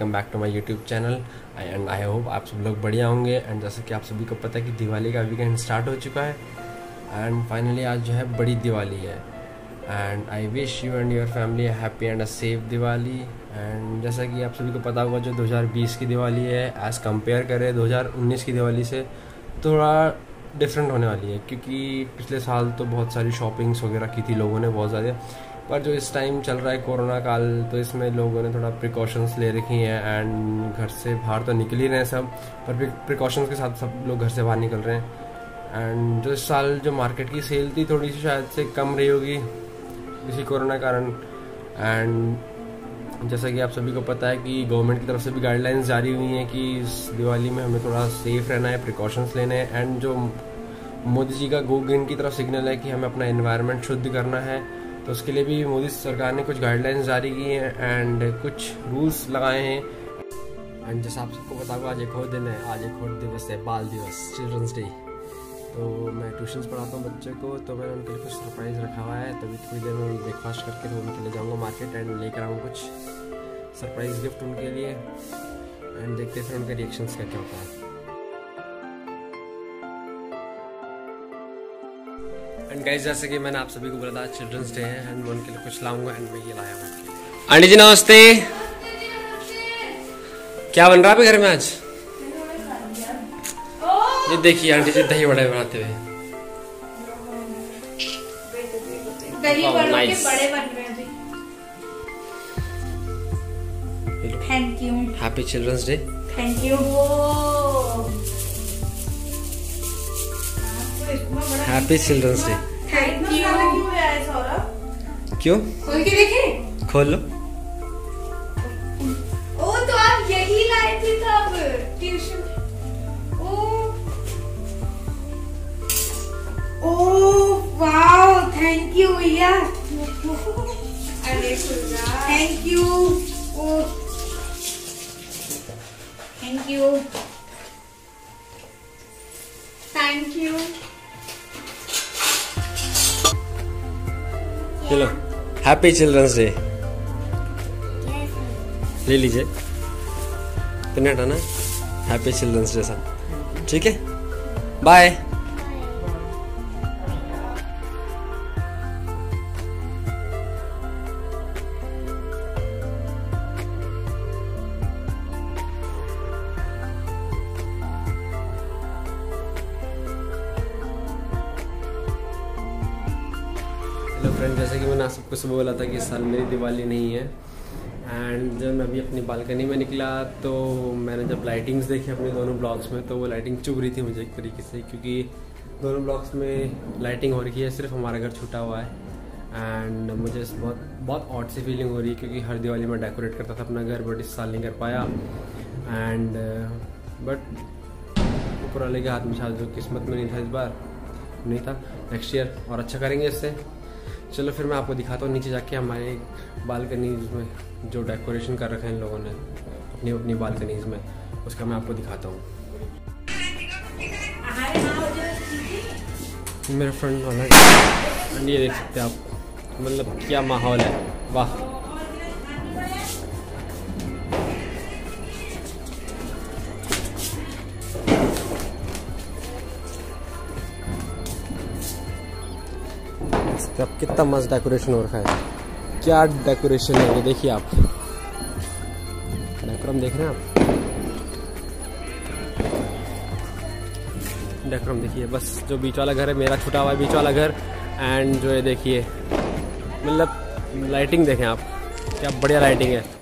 Welcome back to my YouTube channel. And I hope आप सब लोग बढ़िया होंगे। एंड जैसे कि आप सभी को पता है कि दिवाली का वीकेंड स्टार्ट हो चुका है। एंड फाइनली आज जो है बड़ी दिवाली है। And I wish you and your family happy and a safe Diwali. And जैसा कि आप सभी को पता होगा, जो 2020 की दिवाली है एज़ कंपेयर करें 2019 की दिवाली से, थोड़ा डिफरेंट होने वाली है। क्योंकि पिछले साल तो बहुत सारी शॉपिंग्स वगैरह की थी लोगों ने, बहुत ज़्यादा। पर जो इस टाइम चल रहा है कोरोना काल तो इसमें लोगों ने थोड़ा प्रिकॉशंस ले रखी हैं एंड घर से बाहर तो निकल ही रहे हैं सब, पर प्रिकॉशंस के साथ सब लोग घर से बाहर निकल रहे हैं। एंड जो इस साल जो मार्केट की सेल थी, थोड़ी सी शायद से कम रही होगी इसी कोरोना कारण। एंड जैसा कि आप सभी को पता है कि गवर्नमेंट की तरफ़ से भी गाइडलाइंस जारी हुई हैं कि इस दिवाली में हमें थोड़ा सेफ़ रहना है प्रिकॉशंस लेने हैं। एंड जो मोदी जी का गो ग्रीन की तरफ़ सिग्नल है कि हमें अपना इन्वायरमेंट शुद्ध करना है। तो उसके लिए भी मोदी सरकार ने कुछ गाइडलाइंस जारी की हैं एंड कुछ रूल्स लगाए हैं। एंड जैसा आप सबको बता आज एक और दिन है। आज एक और दिवस है, बाल दिवस चिल्ड्रंस डे तो मैं ट्यूशन्स पढ़ाता हूँ बच्चे को तो मैंने उनके लिए कुछ सरप्राइज़ रखा हुआ है। तभी थोड़ी देर में ब्रेकफास्ट करके तो उनके लिए जाऊँगा मार्केट एंड लेकर आऊँ कुछ सरप्राइज़ गिफ्ट उनके लिए। एंड देखते फिर उनके रिएक्शंस क्या क्या होता है। एंड गाइस जैसे कि मैंने आप सभी को बोला था चिल्ड्रंस डे है एंड मैं उनके लिए कुछ लाऊँगा एंड मैं ये लाया हूँ। आंटी जी नमस्ते। क्या बन रहा है घर में आज? ये देखिए आंटी जी दही बड़े बनाते हुए। Thank you happy children's day thank you happy children's day क्यों? खोल के देखे। खोल। लो ओ तो आप यही लाए थे तब ट्यूशन? ओ। ओ वाओ थैंक यू भैया। अरे thank you O. Thank you thank you चलो। हैप्पी चिल्ड्रंस डे ले लीजिए। पिन हटाना हैप्पी चिल्ड्रंस डे सर ठीक है? बाय सुबह बोला था कि इस साल मेरी दिवाली नहीं है। एंड जब मैं अभी अपनी बालकनी में निकला तो मैंने जब लाइटिंग्स देखी अपने दोनों ब्लॉक्स में तो वो लाइटिंग चुभ रही थी मुझे एक तरीके से, क्योंकि दोनों ब्लॉक्स में लाइटिंग हो रही है, सिर्फ़ हमारा घर छूटा हुआ है। एंड मुझे बहुत बहुत ऑट सी फीलिंग हो रही है, क्योंकि हर दिवाली में डेकोरेट करता था अपना घर बट इस साल नहीं कर पाया। एंड बट ऊपर वाले के हाथ में शायद जो किस्मत में नहीं था इस बार, नहीं था। नेक्स्ट ईयर और अच्छा करेंगे इससे। चलो फिर मैं आपको दिखाता हूँ, नीचे जाके हमारे बालकनीज में जो डेकोरेशन कर रखा है इन लोगों ने, अपनी अपनी बालकनीज में उसका मैं आपको दिखाता हूँ। मेरे फ्रेंड वाला ये देख सकते हैं आप मतलब क्या माहौल है। वाह। सकते आप कितना मस्त डेकोरेशन हो रखा है। क्या डेकोरेशन है ये देखिए आप। डेकोरम देख रहे हैं आप? डेकोरम देखिए, बस जो बीच वाला घर है, मेरा छुटा हुआ है बीच वाला घर। एंड जो है देखिए मतलब लाइटिंग देखें आप। क्या बढ़िया लाइटिंग है।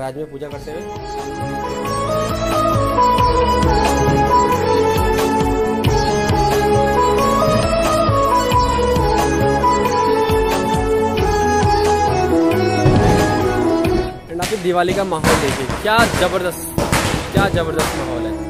गराज में पूजा करते हुए। दिवाली का माहौल देखिए। क्या ज़बरदस्त क्या ज़बरदस्त माहौल है।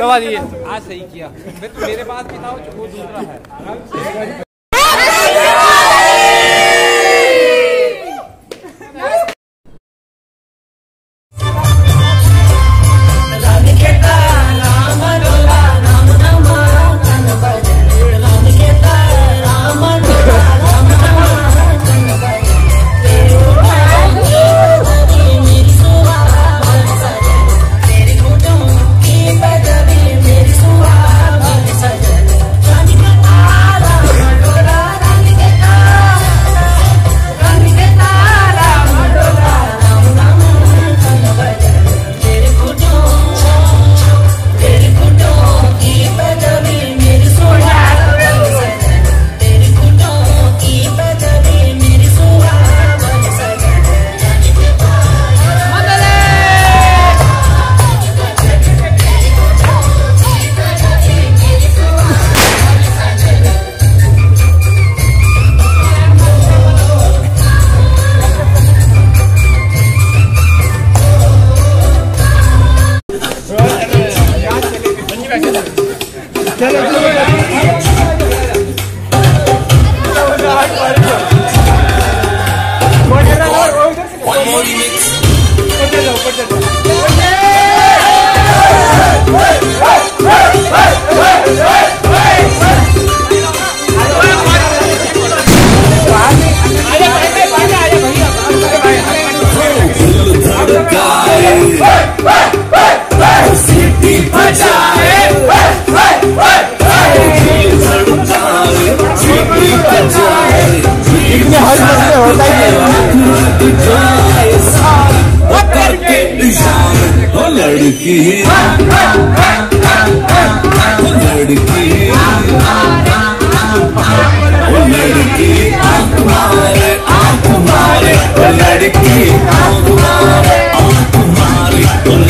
सवाल ये आज सही किया। मेरे पास भी था वो दूसरा है। நடுக்கு. நடுக்கு. நடுக்கு. ஆக்குமாறு ஆக்குமாறு நடுக்கு. ஆக்குமாறு ஆக்குமாறு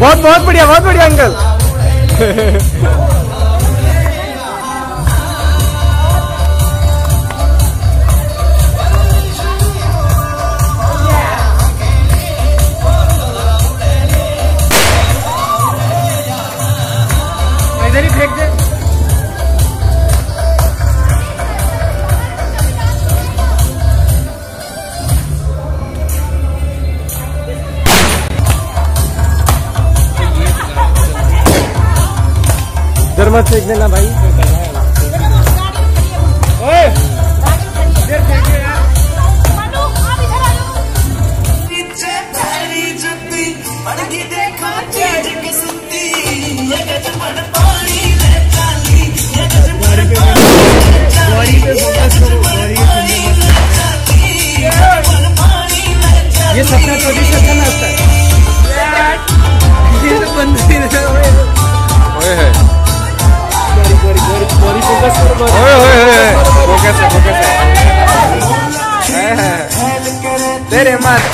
बहुत बहुत बढ़िया बहुत बढ़िया अंकल बस देख लेना भाई।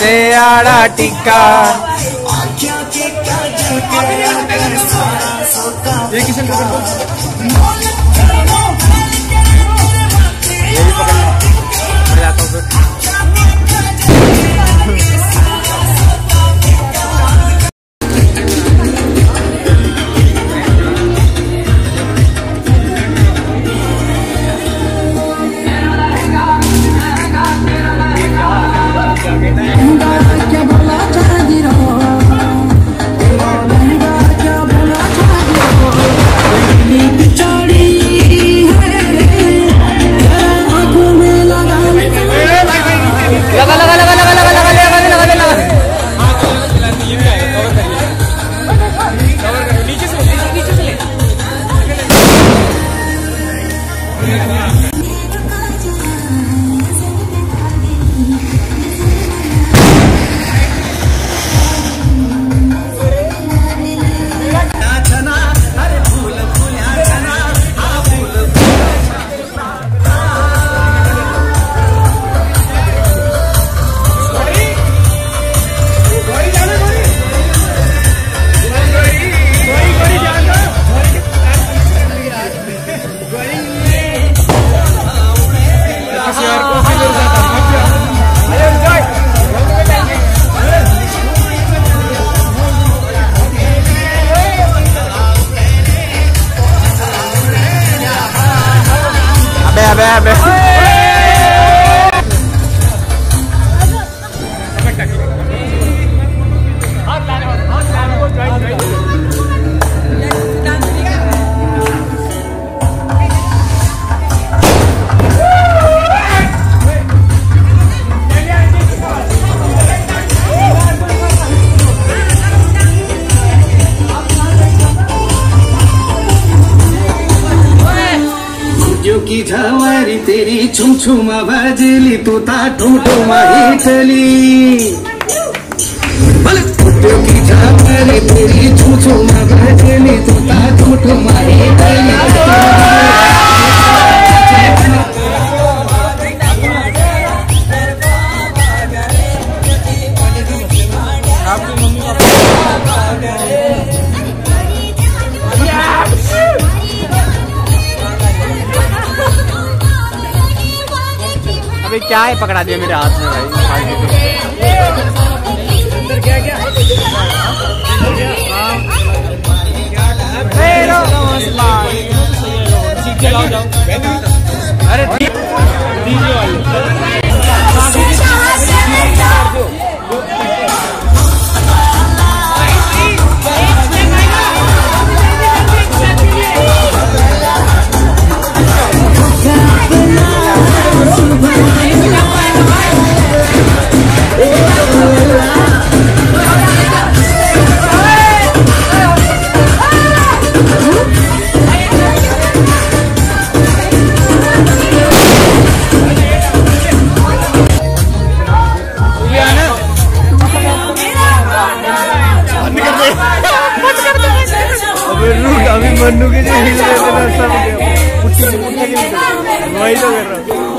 से आड़ा टिक्का छुम वाजली तू ता चली की तेरी छुम छुमा वाजली तू ता ठुमा हिटली क्या है पकड़ा दिया मेरे हाथ में भाई? अरे अभी मन्नू के जो हिल रहे थे ना सब पुट्टी पुट्टी वही तो कर रहा हूँ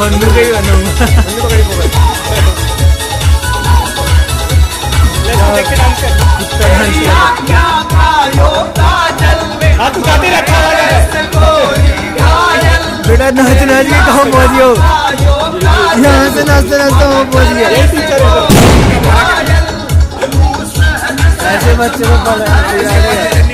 मन्नू का ही बेटा नाच नाच के कहाँ पहुँच हो। यहाँ से नाचते नाचते वो गए ऐसे बच्चे को पढ़ा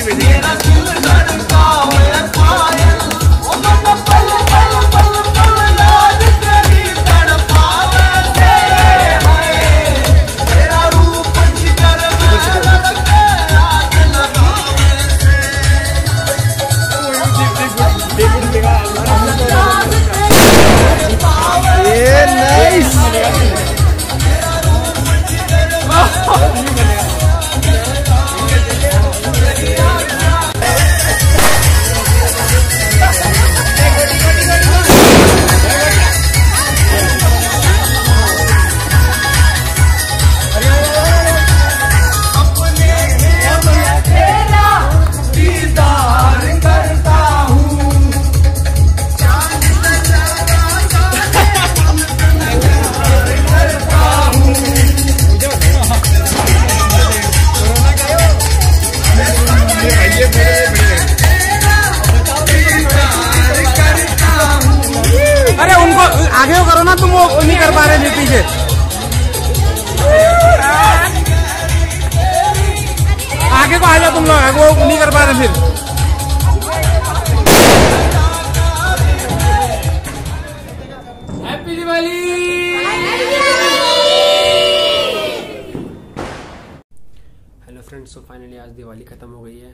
फ्रेंड्स सो फाइनली आज दिवाली ख़त्म हो गई है।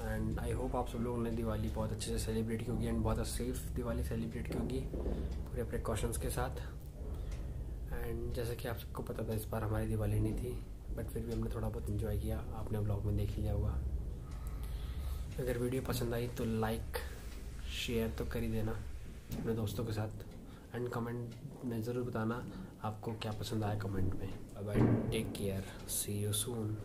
एंड आई होप आप सब लोगों ने दिवाली बहुत अच्छे से सेलिब्रेट की होगी एंड बहुत सेफ़ दिवाली सेलिब्रेट की होगी पूरे प्रिकॉशंस के साथ। एंड जैसा कि आप सबको पता था, इस बार हमारी दिवाली नहीं थी बट फिर भी हमने थोड़ा बहुत इन्जॉय किया। आपने ब्लॉग में देख लिया होगा। अगर वीडियो पसंद आई तो लाइक शेयर तो कर ही देना अपने दोस्तों के साथ। एंड कमेंट में ज़रूर बताना आपको क्या पसंद आया कमेंट में। Bye take care see you soon